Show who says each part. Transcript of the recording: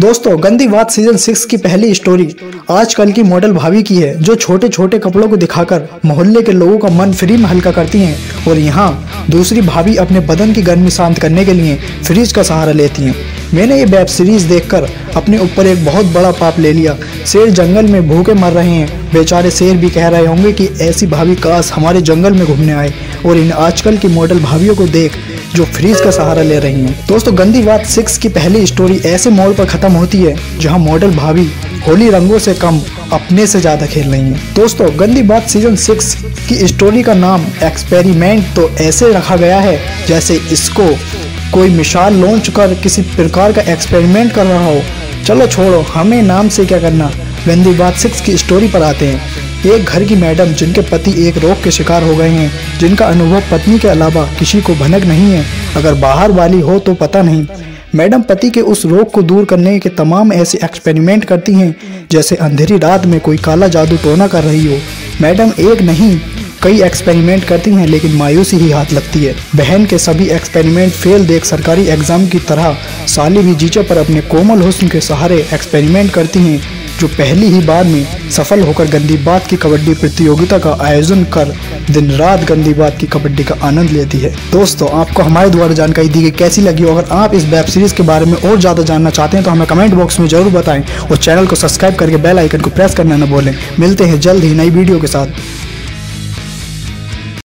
Speaker 1: दोस्तों गंदी बात सीज़न सिक्स की पहली स्टोरी आजकल की मॉडल भाभी की है, जो छोटे छोटे कपड़ों को दिखाकर मोहल्ले के लोगों का मन फ्री में हल्का करती हैं और यहाँ दूसरी भाभी अपने बदन की गर्मी शांत करने के लिए फ्रिज का सहारा लेती हैं। मैंने ये वेब सीरीज़ देखकर अपने ऊपर एक बहुत बड़ा पाप ले लिया। शेर जंगल में भूखे मर रहे हैं। बेचारे शेर भी कह रहे होंगे कि ऐसी भाभी काश हमारे जंगल में घूमने आए और इन आजकल की मॉडल भाभीियों को देख जो फ्रीज का सहारा ले रही हैं। दोस्तों गंदी बात सिक्स की पहली स्टोरी ऐसे मोड़ पर खत्म होती है, जहाँ मॉडल भाभी होली रंगों से कम, अपने से ज़्यादा खेल रही हैं। दोस्तों गंदी बात सीज़न सिक्स की स्टोरी का नाम एक्सपेरिमेंट तो ऐसे रखा गया है, जैसे इसको कोई मिसाल लॉन्च कर किसी प्रकार का एक्सपेरिमेंट कर रहा हो। चलो छोड़ो, हमें नाम से क्या करना? गंदी बात सिक्स की स्टोरी पर आते हैं। एक घर की मैडम, जिनके पति एक रोग के शिकार हो गए हैं, जिनका अनुभव पत्नी के अलावा किसी को भनक नहीं है, अगर बाहर वाली हो तो पता नहीं। मैडम पति के उस रोग को दूर करने के तमाम ऐसे एक्सपेरिमेंट करती हैं, जैसे अंधेरी रात में कोई काला जादू टोना कर रही हो। मैडम एक नहीं, कई एक्सपेरिमेंट करती हैं, लेकिन मायूसी ही हाथ लगती है। बहन के सभी एक्सपेरिमेंट फेल देख सरकारी एग्ज़ाम की तरह साली भी जीचे पर अपने कोमल हुस्न के सहारे एक्सपेरिमेंट करती हैं जो पहली ही बार में सफल होकर गंदी बात की कबड्डी प्रतियोगिता का आयोजन कर दिन रात गंदी बात की कबड्डी का आनंद लेती है। दोस्तों, आपको हमारे द्वारा जानकारी दी गई कैसी लगी हो? अगर आप इस वेब सीरीज़ के बारे में और ज़्यादा जानना चाहते हैं तो हमें कमेंट बॉक्स में ज़रूर बताएँ और चैनल को सब्सक्राइब करके बेल आइकन को प्रेस करना न भूलें। मिलते हैं जल्द ही नई वीडियो के साथ।